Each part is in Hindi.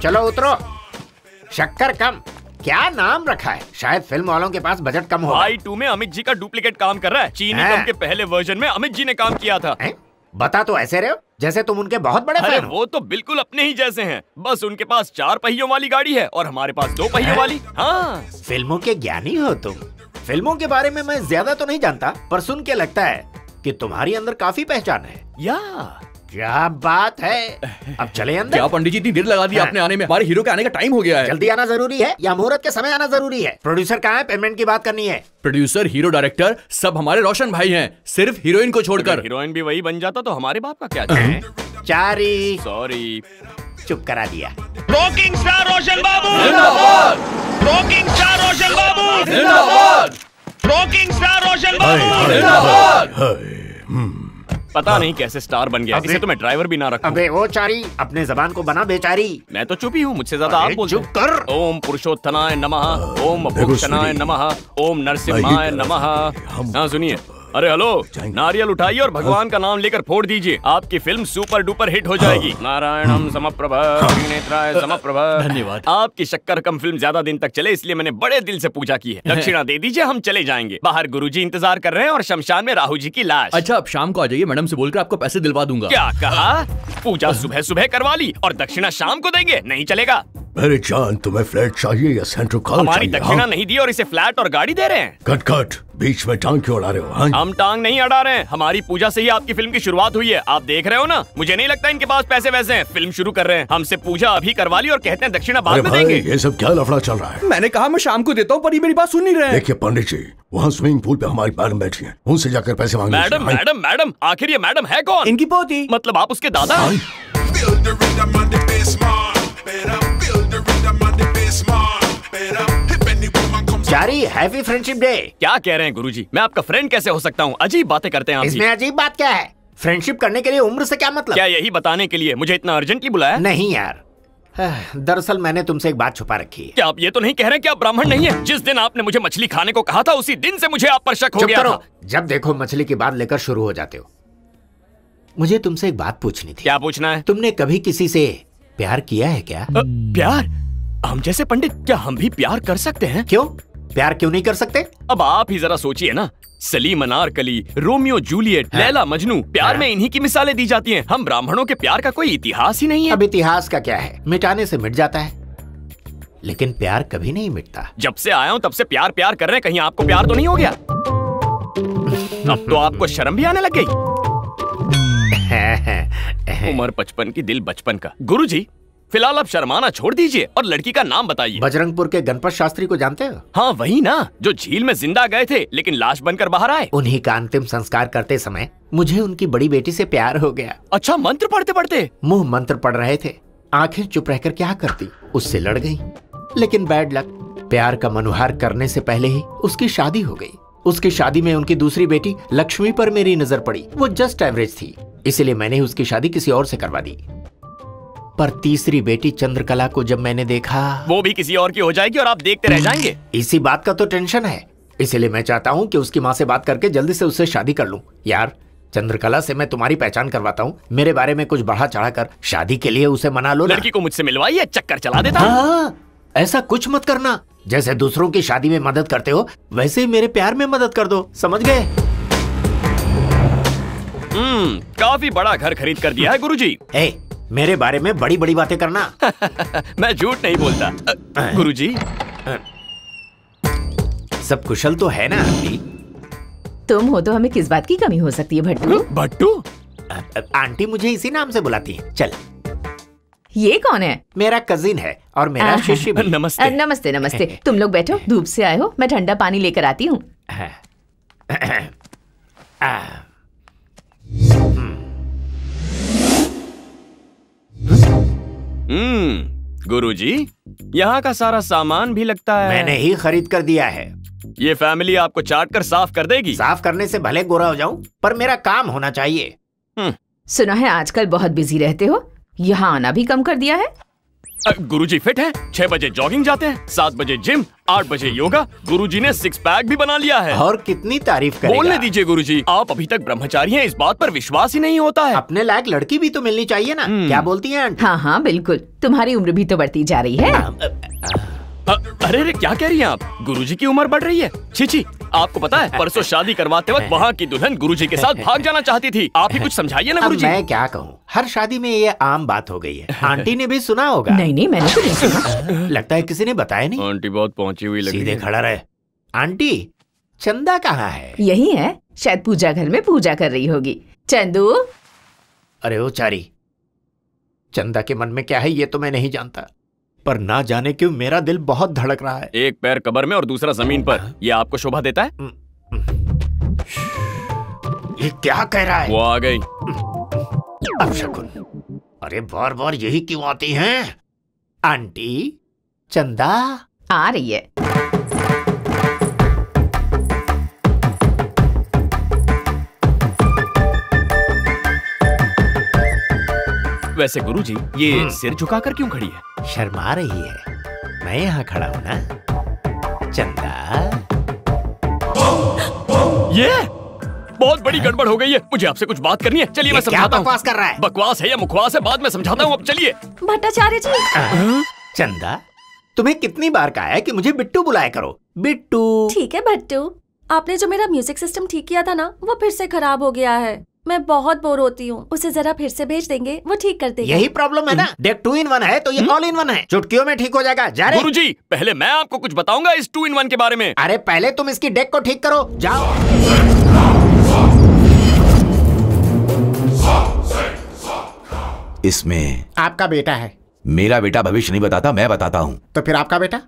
चलो उतरो। शक्कर कम। क्या नाम रखा है? शायद फ़िल्म वालों के पास बजट कम होगा भाई टू में अमित जी का डुप्लीकेट काम कर रहा है। चीनी हाँ। कम के पहले वर्जन में अमित जी ने काम किया था। हैं? बता तो ऐसे रहे हो जैसे तुम उनके बहुत बड़े अरे फ़ैन हो। वो तो बिल्कुल अपने ही जैसे हैं। बस उनके पास चार पहियों वाली गाड़ी है और हमारे पास दो पहियों वाली। हाँ। फ़िल्मों के ज्ञानी हो तुम। फ़िल्मों के बारे में मैं ज़्यादा तो नहीं जानता पर सुन के लगता है कि तुम्हारी अंदर काफ़ी पहचान है। या। क्या बात है? अब चले अंदर। क्या पंडित जी इतनी देर लगा दी हाँ। आपने आने में? हमारे हीरो के आने का टाइम हो गया है। जल्दी आना ज़रूरी है या मुहूर्त के समय आना ज़रूरी है। प्रोड्यूसर कहाँ है? पेमेंट की बात करनी है। प्रोड्यूसर हीरो डायरेक्टर सब हमारे रोशन भाई हैं। सिर्फ़ हीरोइन को छोड़कर। हीरोइन भी वही बन जाता तो हमारे बाप का क्या चारी। सॉरी चुप करा दिया। Rocking star Roshan Babu. जिंदाबाद। Rocking star Roshan Babu. जिंदाबाद। Rocking star Roshan Babu. जिंदाबाद हाँ। नहीं कैसे स्टार बन गया इसे तो मैं ड्राइवर भी ना रखूँ। अबे वो चारी अपने जबान को बना बेचारी। मैं तो चुपी ही हूँ मुझसे ज़्यादा आप बोल चुप कर। ओम पुरुषोत्थनाय नमः ओम भूषणाय नमः ओम नरसिम्हाय नमः। हाँ सुनिए। अरे हेलो नारियल उठाइए और भगवान का नाम लेकर फोड़ दीजिए। आपकी फ़िल्म सुपर डुपर हिट हो जाएगी। नारायण समप्रभ नेत्राय समप्रभ। धन्यवाद। आपकी शक्कर कम फ़िल्म ज़्यादा दिन तक चले इसलिए मैंने बड़े दिल से पूजा की है। दक्षिणा दे दीजिए हम चले जाएँगे। बाहर गुरुजी इंतज़ार कर रहे हैं और शमशान में राहु जी की लाश। अच्छा अब शाम को आ जाइए मैडम से बोलकर आपको पैसे दिलवा दूँगा। क्या कहा? पूजा सुबह सुबह करवा ली और दक्षिणा शाम को देंगे नहीं चलेगा। मेरे जान तुम्हें फ्लैट चाहिए या सेंट्रल कॉल हमारी दक्षिणा हाँ? नहीं दी और इसे फ्लैट और गाड़ी दे रहे हैं। Cut cut. बीच में टांग क्यों अड़ा रहे हो हाँ? हम टांग नहीं अड़ा रहे हैं। हमारी पूजा से ही आपकी फ़िल्म की शुरुआत हुई है। आप देख रहे हो ना? मुझे नहीं लगता इनके पास पैसे वैसे हैं। फ़िल्म शुरू कर रहे हैं। हमसे पूजा अभी करवा ली और कहते हैं दक्षिणा बाद में देंगे। ये सब क्या लफड़ा चल रहा है? मैंने कहा मैं शाम को देता हूँ पर ये मेरी बात सुन नहीं रहे देखिए पंडित जी वहाँ स्विमिंग पूल पे हमारी मैडम बैठी है। उनसे जाकर पैसे मांग लीजिए, मैडम हाँ? मैडम मैडम आखिर ये मैडम है कौन? इनकी पोती मतलब आप उसके दादा हाँ? Feel the rhythm on the bass, man. Better feel Chari happy friendship day क्या कह रहे हैं गुरुजी? मैं आपका फ्रेंड कैसे हो सकता हूँ? अजीब बातें करते हैं इसमें अजीब बात क्या है? फ्रेंडशिप करने के लिए उम्र से क्या मतलब? क्या यही बताने के लिए मुझे इतना अर्जेंटली बुलाया? नहीं यार। दरअसल मैंने तुमसे एक बात छुपा रखी है। क्या आप ये तो नहीं कह रहे कि आप ब्राह्मण नहीं है? जिस दिन आपने मुझे मछली खाने को कहा था उसी दिन से मुझे आप पर शक हो गया था। जब देखो मछली की बात लेकर शुरू हो जाते हो। मुझे तुमसे एक बात पूछनी थी। क्या पूछना है? तुमने कभी किसी से प्यार किया है क्या? प्यार? हम जैसे पंडित क्या हम भी प्यार कर सकते हैं? क्यों? प्यार क्यों नहीं कर सकते? अब आप ही जरा सोचिए ना। सलीम अनारकली रोमियो जूलियट हाँ। लैला मजनू प्यार हाँ। में इन्हीं की मिसालें दी जाती हैं। हम ब्राह्मणों के प्यार का कोई इतिहास ही नहीं है। अब इतिहास का क्या है? मिटाने से मिट जाता है। लेकिन प्यार कभी नहीं मिटता। जब से आया हूँ तब से प्यार प्यार कर रहे हैं। कहीं आपको प्यार तो नहीं हो गया? अब तो आपको शर्म भी आने लग गई? उम्र बचपन की दिल बचपन का। गुरुजी फ़िलहाल आप शर्माना छोड़ दीजिए और लड़की का नाम बताइए। बजरंगपुर के गणपत शास्त्री को जानते हो? हाँ वही ना जो झील में ज़िंदा गए थे लेकिन लाश बनकर बाहर आए। उन्हीं का अंतिम संस्कार करते समय मुझे उनकी बड़ी बेटी से प्यार हो गया। अच्छा मंत्र पढ़ते पढ़ते? मुँह मंत्र पढ़ रहे थे। आँखें चुप रहकर क्या करती? उससे लड़ गई। लेकिन बैड लक प्यार का मनुहार करने से पहले ही उसकी शादी हो गई। उसकी शादी में उनकी दूसरी बेटी लक्ष्मी पर मेरी नज़र पड़ी। वो जस्ट एवरेज थी। इसलिए मैंने उसकी शादी किसी और से करवा दी। पर तीसरी बेटी चंद्रकला को जब मैंने देखा। वो भी किसी और की हो जाएगी और आप देखते रह जाएँगे। इसी बात का तो टेंशन है। इसलिए मैं चाहता हूँ कि उसकी माँ से बात करके जल्दी से उससे शादी कर लूँ। यार चंद्रकला से मैं तुम्हारी पहचान करवाता हूँ। मेरे बारे में कुछ बढ़ा चढ़ा कर शादी के लिए उसे मना लो लड़की को मुझसे मिलवाइए चक्कर चला देता हूँ। हाँ ऐसा कुछ मत करना। जैसे दूसरों की शादी में मदद करते हो वैसे ही मेरे प्यार में मदद कर दो। समझ गए? हम्म काफ़ी बड़ा घर खरीद कर दिया है गुरुजी। ए, मेरे बारे में बड़ी बड़ी बातें करना। मैं झूठ नहीं बोलता। गुरुजी। सब कुशल तो है ना आंटी? तुम हो तो हमें किस बात की कमी हो सकती है भट्टू? भट्टू? अ- अ- आंटी मुझे इसी नाम से बुलाती है। चल। ये कौन है? मेरा कजिन है और मेरा। शिष्य भी। नमस्ते। नमस्ते नमस्ते। तुम लोग बैठो धूप से आए हो मैं ठंडा पानी लेकर आती हूँ। हम्म गुरुजी यहाँ का सारा सामान भी लगता है। मैंने ही खरीद कर दिया है। ये फैमिली आपको चाट कर साफ़ कर देगी। साफ़ करने से भले गोरा हो जाऊँ पर मेरा काम होना चाहिए। सुना है आजकल बहुत बिज़ी रहते हो? यहाँ आना भी कम कर दिया है? गुरुजी फिट है? छह बजे जॉगिंग जाते हैं सात बजे जिम आठ बजे योगा। गुरुजी ने सिक्स पैक भी बना लिया है। और कितनी तारीफ़ करेगा। बोलने दीजिए गुरुजी आप अभी तक ब्रह्मचारी हैं इस बात पर विश्वास ही नहीं होता है। अपने लायक लड़की भी तो मिलनी चाहिए ना। क्या बोलती है आंटी? हाँ हाँ बिल्कुल। तुम्हारी उम्र भी तो बढ़ती जा रही है। अरे अरे क्या कह रही हैं आप? गुरुजी की उम्र बढ़ रही है। छी छी आपको पता है परसों शादी करवाते वक्त वहाँ की दुल्हन गुरुजी के साथ भाग जाना चाहती थी। आप ही कुछ समझाइए ना अब गुरुजी? मैं क्या कहूँ? हर शादी में ये आम बात हो गई है। आंटी ने भी सुना होगा। नहीं नहीं मैंने तो नहीं सुना। लगता है किसी ने बताया नहीं। आंटी बहुत पहुँची हुई लग रही सीधे है। खड़ा रहे। आंटी चंदा कहाँ है? यही है शायद पूजा घर में पूजा कर रही होगी। चंदू? अरे ओ चारी चंदा के मन में क्या है ये तो मैं नहीं जानता। पर ना जाने क्यों मेरा दिल बहुत धड़क रहा है। एक पैर कबर में और दूसरा ज़मीन पर। ये आपको शोभा देता है? ये क्या कह रहा है? वो आ गई। अब शकुन अरे बार बार यही क्यों आती हैं? आंटी चंदा। आ रही है। वैसे गुरुजी ये सिर झुकाकर क्यों खड़ी है? शर्मा रही है। मैं यहाँ खड़ा हूँ ना। चंदा। ये बहुत बड़ी गड़बड़ हो गई है। मुझे आपसे कुछ बात करनी है। चलिए मैं समझाता हूँ। बकवास कर रहा है? बकवास है या मुखवास है बाद में समझाता हूँ। अब चलिए। भट्टाचार्य जी। चंदा तुम्हें कितनी बार कहा है कि मुझे बिट्टू बुलाया करो? बिट्टू। ठीक है भट्टू। आपने जो मेरा म्यूज़िक सिस्टम ठीक किया था ना वो फिर से खराब हो गया है। मैं बहुत बोर होती हूँ। उसे जरा फिर से भेज देंगे वो ठीक कर देगा। यही प्रॉब्लम है ना? देख टू इन वन है तो ये ऑल इन वन है। चुटकियों में ठीक हो जाएगा। जा रहे गुरुजी पहले मैं आपको कुछ बताऊँगा इस टू इन वन के बारे में। अरे पहले तुम इसकी डेक को ठीक करो। जाओ। इसमें आपका बेटा है। मेरा बेटा भविष्य नहीं बताता मैं बताता हूँ। तो फिर आपका बेटा?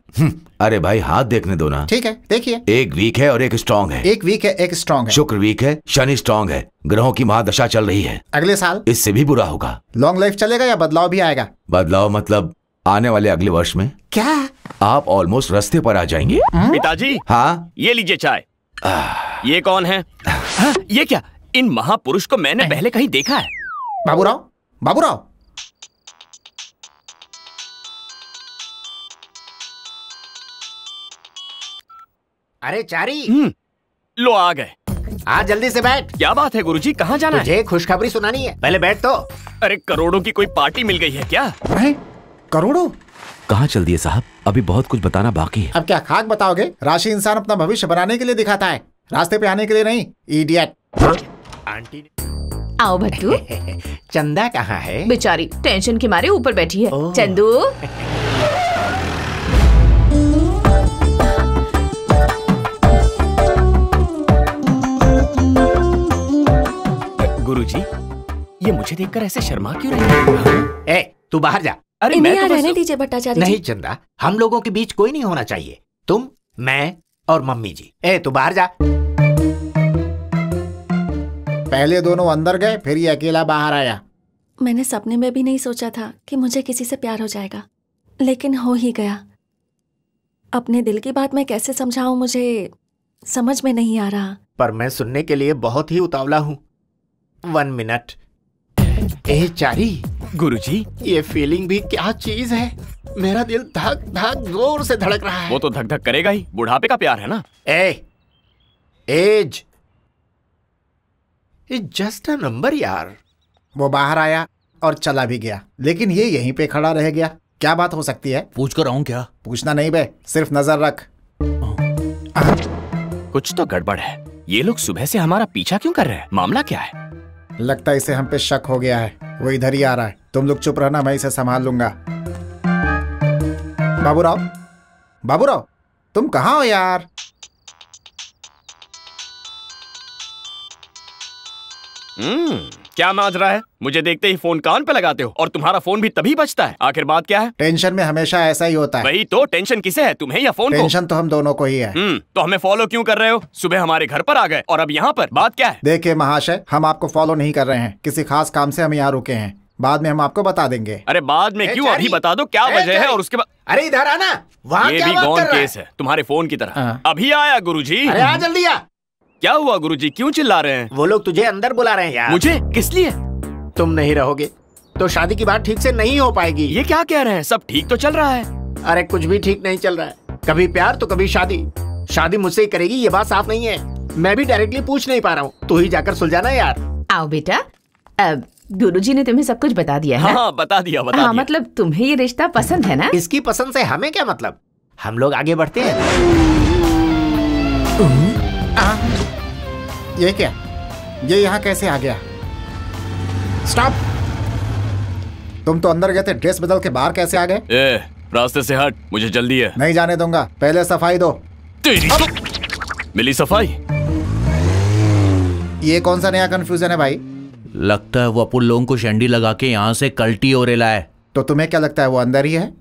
अरे भाई हाथ देखने दो ना। ठीक है देखिए। एक वीक है और एक स्ट्रांग है। एक वीक है एक स्ट्रांग है। शुक्र वीक है शनि स्ट्रांग है। ग्रहों की महादशा चल रही है। अगले साल? इससे भी बुरा होगा। लॉन्ग लाइफ चलेगा या बदलाव भी आएगा? बदलाव मतलब आने वाले अगले वर्ष में। क्या? आप ऑलमोस्ट रस्ते पर आ जाएँगे। पिताजी हाँ? ये लीजिए चाय। ये कौन है? हाँ, ये क्या? इन महापुरुष को मैंने पहले कहीं देखा है। बाबूराव? बाबूराव? अरे चारी। हम्म, लो आ गए। आ जल्दी से बैठ। क्या बात है गुरुजी? कहाँ जाना है? खुशखबरी सुनानी है। पहले बैठ तो। अरे करोड़ों की कोई पार्टी मिल गई है क्या? हैं? करोड़ों? कहाँ चल दिए साहब? अभी बहुत कुछ बताना बाकी है। अब क्या खाक बताओगे? राशि इंसान अपना भविष्य बनाने के लिए दिखाता है। रास्ते पे आने के लिए नहीं इडियट आंटी ने आओ भट्टू। चंदा कहाँ है? बेचारी टेंशन के मारे ऊपर बैठी है। चंदू। गुरुजी ये मुझे देखकर ऐसे शर्मा क्यों रही है? ए तू बाहर जा। अरे मैं तो रहने दीजिए भट्टाचार्य नहीं चंदा हम लोगों के बीच कोई नहीं होना चाहिए। तुम मैं और मम्मी जी। ए तू बाहर जा। पहले दोनों अंदर गए फिर ये अकेला बाहर आया। मैंने सपने में भी नहीं सोचा था कि मुझे किसी से प्यार हो जाएगा लेकिन हो ही गया। अपने दिल की बात मैं कैसे समझाऊं मुझे समझ में नहीं आ रहा। पर मैं सुनने के लिए बहुत ही उतावला हूँ। वन मिनट ए चारी। गुरुजी। ये फीलिंग भी क्या चीज़ है? मेरा दिल धक धक ज़ोर से धड़क रहा है। वो तो धक धक करेगा ही। बुढ़ापे का प्यार है ना? A age. Is just a number यार। वो बाहर आया और चला भी गया। लेकिन ये यहीं पे खड़ा रह गया। क्या बात हो सकती है? पूछ कर आऊँ क्या? पूछना नहीं बे सिर्फ़ नज़र रख। कुछ तो गड़बड़ है। ये लोग सुबह से हमारा पीछा क्यों कर रहे हैं? मामला क्या है? लगता है इसे हम पे शक हो गया है। वो इधर ही आ रहा है। तुम लोग चुप रहना, मैं इसे संभाल लूँगा। बाबू राव बाबू राव तुम कहाँ हो यार? हम्म क्या माजरा है? मुझे देखते ही फ़ोन कान पे लगाते हो और तुम्हारा फ़ोन भी तभी बचता है। आखिर बात क्या है? टेंशन में हमेशा ऐसा ही होता है। वही तो टेंशन किसे है? तुम्हें या फ़ोन को? टेंशन तो हम दोनों को ही है। हम्म तो हमें फॉलो क्यों कर रहे हो? सुबह हमारे घर पर आ गए और अब यहाँ पर बात क्या है? देखिए महाशय हम आपको फॉलो नहीं कर रहे हैं। किसी खास काम से हम यहाँ रुके हैं। बाद में हम आपको बता देंगे। अरे बाद में क्यों? अभी बता दो क्या वजह है और उसके बाद अरे इधर आना! वहाँ ये क्या भी गौन केस है? तुम्हारे फ़ोन की तरह। हाँ। अभी आया गुरुजी। अरे आ जल्दी आ! क्या हुआ गुरुजी? क्यों चिल्ला रहे हैं? वो लोग तुझे अंदर बुला रहे हैं यार। मुझे? किस लिए? तुम नहीं रहोगे तो शादी की बात ठीक से नहीं हो पाएगी। ये क्या कह रहे हैं? सब ठीक तो चल रहा है। अरे कुछ भी ठीक नहीं चल रहा है। कभी प्यार तो कभी शादी। शादी मुझसे ही करेगी ये बात साफ़ नहीं है। मैं भी डायरेक्टली पूछ नहीं पा रहा हूँ। तू ही जाकर सुलझाना यार। आओ बेटा अब गुरुजी ने तुम्हें सब कुछ बता दिया है। हाँ हाँ बता दिया बता हाँ दिया। मतलब तुम्हें ये रिश्ता पसंद है ना? इसकी पसंद से हमें क्या मतलब? हम लोग आगे बढ़ते हैं। आ, ये क्या? ये यहाँ कैसे आ गया? स्टॉप तुम तो अंदर गए थे ड्रेस बदल के बाहर कैसे आ गए? ए रास्ते से हट मुझे जल्दी है। नहीं जाने दूँगा पहले सफ़ाई दो। तेरी तो मिली सफ़ाई? ये कौन सा नया कंफ्यूजन है भाई? लगता है वो अपन लोगों को शंडी लगा के यहाँ से कल्टी हो रेला है तो तुम्हें क्या लगता है वो अंदर ही है?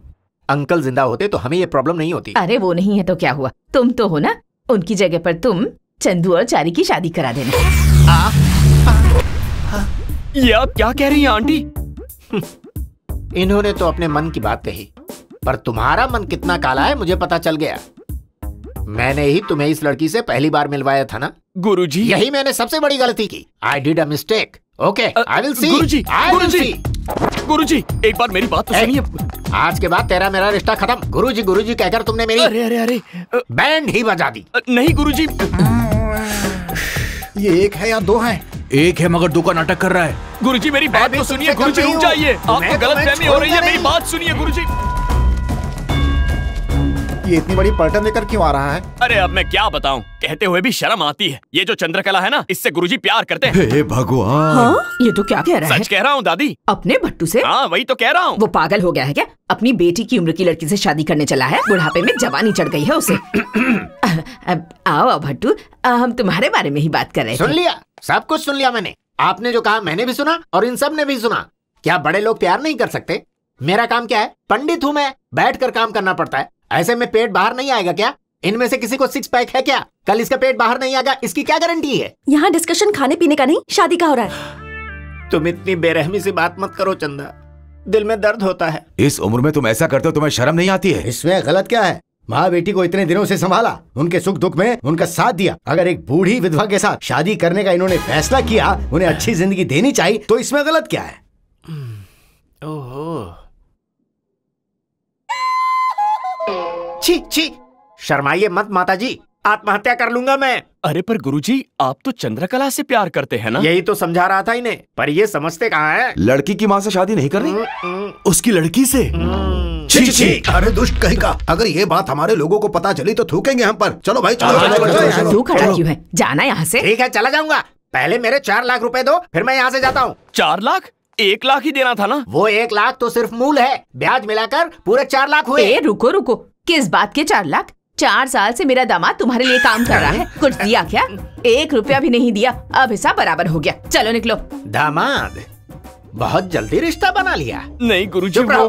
अंकल ज़िंदा होते तो हमें ये प्रॉब्लम नहीं होती। अरे वो नहीं है तो क्या हुआ? तुम तो हो ना? उनकी जगह पर तुम चंदू और चारी की शादी करा देना। ये आप क्या कह रही हैं आंटी? इन्होंने तो अपने मन की बात कही पर तुम्हारा मन कितना काला है मुझे पता चल गया। मैंने ही तुम्हें इस लड़की से पहली बार मिलवाया था ना? गुरुजी। यही मैंने सबसे बड़ी गलती की। I did a mistake okay I will see Guruji I will Guruji see Guruji एक बार मेरी बात तो सुनिए। आज के बाद तेरा मेरा रिश्ता खत्म। गुरुजी गुरुजी कहकर तुमने मेरी अरे अरे अरे बैंड ही बजा दी। नहीं गुरुजी। ये एक है या दो है? एक है मगर दो का नाटक कर रहा है। गुरुजी मेरी बात तो सुनिए गुरुजी रुक जाइए। आपको तो गलत फहमी हो रही है मेरी बात सुनिए गुरुजी। ये इतनी बड़ी पलटन लेकर क्यों आ रहा है? अरे अब मैं क्या बताऊँ? कहते हुए भी शर्म आती है। ये जो चंद्रकला है ना इससे गुरुजी प्यार करते हैं। हे भगवान। हाँ ये तो क्या कह रहा है? सच कह रहा हूँ दादी। अपने भट्टू से? हाँ वही तो कह रहा हूँ। वो पागल हो गया है क्या? अपनी बेटी की उम्र की लड़की से शादी करने चला है? बुढ़ापे में जवानी चढ़ गई है उसे। आओ आओ भट्टू हम तुम्हारे बारे में ही बात कर रहे सुन लिया। सब कुछ सुन लिया मैंने। आपने जो कहा मैंने भी सुना और इन सबने भी सुना। क्या बड़े लोग प्यार नहीं कर सकते? मेरा काम क्या है? पंडित हूँ मैं। बैठ कर काम करना पड़ता है। ऐसे में पेट बाहर नहीं आएगा क्या? इनमें से किसी को सिक्स पैक है क्या? कल इसका पेट बाहर नहीं आएगा इसकी क्या गारंटी है? यहाँ डिस्कशन खाने पीने का नहीं शादी का हो रहा है। तुम इतनी बेरहमी से बात मत करो चंदा। दिल में दर्द होता है। इस उम्र में तुम ऐसा करते हो तुम्हें शर्म नहीं आती है? इसमें गलत क्या है? माँ बेटी को इतने दिनों से संभाला उनके सुख दुख में उनका साथ दिया। अगर एक बूढ़ी विधवा के साथ शादी करने का इन्होंने फैसला किया उन्हें अच्छी ज़िंदगी देनी चाहिए तो इसमें गलत क्या है? ओहो। छी छी। शर्माइए मत माताजी। आत्महत्या कर लूँगा मैं। अरे पर गुरुजी आप तो चंद्रकला से प्यार करते हैं ना? यही तो समझा रहा था इन्हें पर ये समझते कहाँ है? लड़की की माँ से शादी नहीं करनी? उसकी लड़की से? छी छी अरे दुष्ट कहीं का? अगर ये बात हमारे लोगों को पता चली तो थूकेंगे हम पर। चलो भाई चलो। तू खड़ा क्यों है जाना यहाँ से। ठीक है चला जाऊँगा। पहले मेरे चार लाख रुपए दो फिर मैं यहाँ से जाता हूँ। चार लाख? एक लाख ही देना था ना? वो एक लाख तो सिर्फ़ मूल है। ब्याज मिलाकर पूरे चार लाख हुए। ए रुको रुको। किस बात के चार लाख? चार साल से मेरा दामाद तुम्हारे लिए काम कर रहा है। कुछ दिया क्या? एक रुपया भी नहीं दिया। अब हिसाब बराबर हो गया। चलो निकलो। दामाद बहुत जल्दी रिश्ता बना लिया। नहीं गुरुजी चुप वो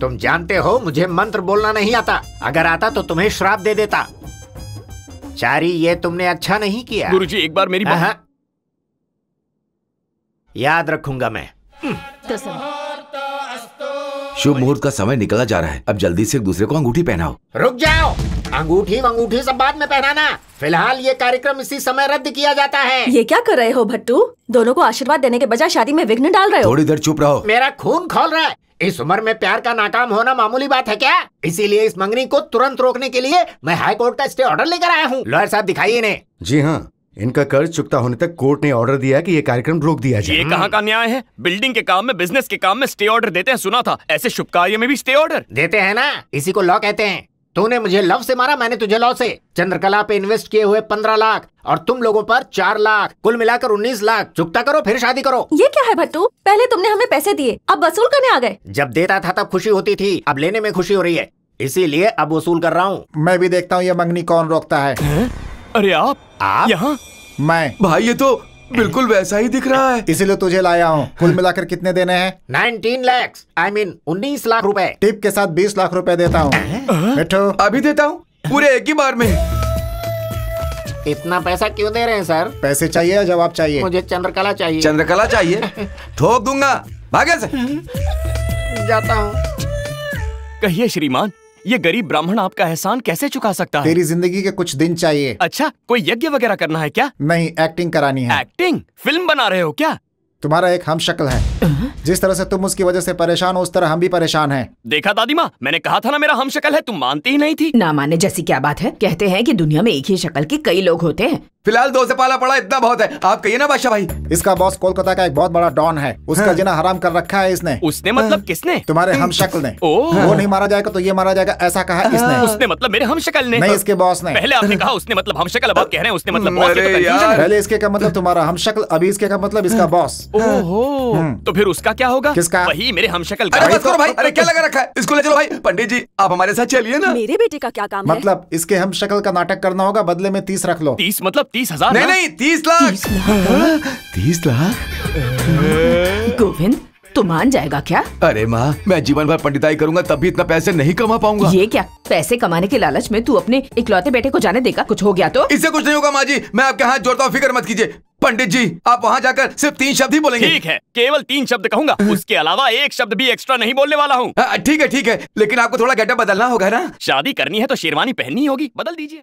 तुम जानते हो मुझे मंत्र बोलना नहीं आता। अगर आता तो तुम्हें श्राप दे देता। चारी ये तुमने अच्छा नहीं किया। गुरुजी एक बार मेरी बात। याद रखूँगा मैं। तो शुभ मुहूर्त का समय निकला जा रहा है। अब जल्दी से एक दूसरे को अंगूठी पहनाओ। रुक जाओ। अंगूठी अंगूठी सब बाद में पहनाना। फ़िलहाल ये कार्यक्रम इसी समय रद्द किया जाता है। ये क्या कर रहे हो भट्टू? दोनों को आशीर्वाद देने के बजाय शादी में विघ्न डाल रहे हो। थोड़ी देर चुप रहो। मेरा खून खोल रहा है। इस उम्र में प्यार का नाकाम होना मामूली बात है क्या? इसीलिए इस मंगनी को तुरंत रोकने के लिए मैं हाई कोर्ट का स्टे ऑर्डर लेकर आया हूँ। लॉयर साहब दिखाइए इन्हें। जी हाँ। इनका कर्ज चुकता होने तक कोर्ट ने ऑर्डर दिया है कि ये कार्यक्रम रोक दिया जाए। ये कहाँ का न्याय है? बिल्डिंग के काम में बिज़नेस के काम में स्टे ऑर्डर देते हैं सुना था। ऐसे शुभ कार्य में भी स्टे ऑर्डर। देते हैं ना? इसी को लॉ कहते हैं। तूने मुझे लव से मारा मैंने तुझे लॉ से। चंद्रकला पे इन्वेस्ट किए हुए पंद्रह लाख और तुम लोगों पर चार लाख कुल मिलाकर उन्नीस लाख। चुकता करो फिर शादी करो। ये क्या है भट्टू? पहले तुमने हमें पैसे दिए अब वसूल करने आ गए। जब देता था तब खुशी होती थी अब लेने में खुशी हो रही है। इसीलिए अब वसूल कर रहा हूँ। मैं भी देखता हूँ ये मंगनी कौन रोकता है? अरे आप आप? यहाँ? मैं। भाई ये तो बिल्कुल वैसा ही दिख रहा है। इसीलिए तुझे लाया हूँ। कुल मिलाकर कितने देने हैं? नाइनटीन लैक्स आई मीन उन्नीस लाख रुपए। टिप के साथ बीस लाख रुपए देता हूँ। मिठू। अभी देता हूँ पूरे एक ही बार में। इतना पैसा क्यों दे रहे हैं सर? पैसे चाहिए या जवाब चाहिए? मुझे चंद्रकला चाहिए। चंद्रकला चाहिए। ठोक दूँगा। भागे से। जाता हूँ। कहिए श्रीमान। ये गरीब ब्राह्मण आपका एहसान कैसे चुका सकता है? तेरी ज़िंदगी के कुछ दिन चाहिए। अच्छा कोई यज्ञ वगैरह करना है क्या? नहीं एक्टिंग करानी है। एक्टिंग फ़िल्म बना रहे हो क्या? तुम्हारा एक हम शक्ल है। जिस तरह से तुम उसकी वजह से परेशान हो उस तरह हम भी परेशान हैं। देखा दादी माँ? मैंने कहा था ना मेरा हम शक्ल है तुम मानती ही नहीं थी। ना माने जैसी क्या बात है? कहते हैं कि दुनिया में एक ही शक्ल के कई लोग होते हैं। फ़िलहाल दो से पाला पड़ा इतना बहुत है। आप कहिए ना बादशाह भाई। इसका बॉस कोलकाता का एक बहुत बड़ा डॉन है। उसका हाँ। जिना हराम कर रखा है इसने। उसने मतलब किसने? तुम्हारे हम शक्ल ने। ओह। वो नहीं मारा जाएगा तो ये मारा जाएगा ऐसा कहा इसने। उसने मतलब मेरे हम शक्ल ने। नहीं इसके बॉस ने। पहले आपने कहा उसने मतलब हम शक्ल अब आप कह रहे हैं उसने मतलब तो। है। पहले इसके का मतलब तुम्हारा हम शक्ल अभी इसके का मतलब इसका बॉस। ओहो। तो फिर उसका क्या होगा? किसका? वही मेरे हम शक्ल अरे बस करो भाई। अरे क्या लगा रखा है? इसको ले चलो भाई। पंडित जी आप हमारे साथ चलिए ना। मेरे बेटे का क्या काम है? मतलब इसके हम शक्ल का नाटक करना होगा बदले में तीस रख लो। तीस मतलब तीस हज़ार नहीं नहीं तीस लाख? तीस लाख? गोविंद तू मान जाएगा क्या? अरे माँ मैं जीवन भर पंडिताई करूँगा तब भी इतना पैसे नहीं कमा पाऊँगा। ये क्या? पैसे कमाने के लालच में तू अपने इकलौते बेटे को जाने देगा? कुछ हो गया तो? इससे कुछ नहीं होगा माँ जी मैं आपके हाथ जोड़ता हूँ फ़िक्र मत कीजिए। पंडित जी आप वहाँ जाकर सिर्फ़ तीन शब्द ही बोलेंगे। ठीक है केवल तीन शब्द कहूँगा। उसके अलावा एक शब्द भी एक्स्ट्रा नहीं बोलने वाला हूँ। हाँ, ठीक है ठीक है लेकिन आपको थोड़ा गेटअप बदलना होगा ना? शादी करनी है तो शेरवानी पहननी होगी बदल दीजिए।